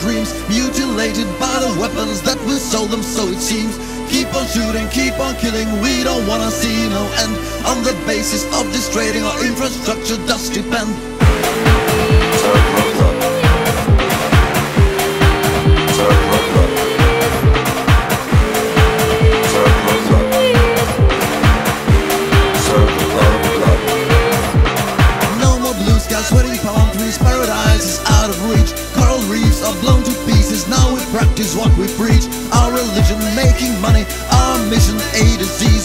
dreams Mutilated by the weapons that we sold them so it seems. Keep on shooting, keep on killing, we don't wanna see no end. On the basis of this trading our infrastructure does depend blown to pieces, now we practice what we preach. Our religion making money, our mission A to Z's.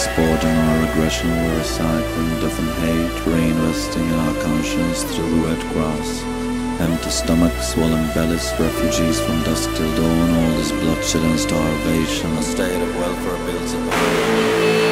Exporting our aggression, we're recycling and hate, reinvesting in our conscience through the Red Cross. Empty stomachs, swollen bellies, refugees from dusk till dawn, all this bloodshed and starvation, a state of welfare builds upon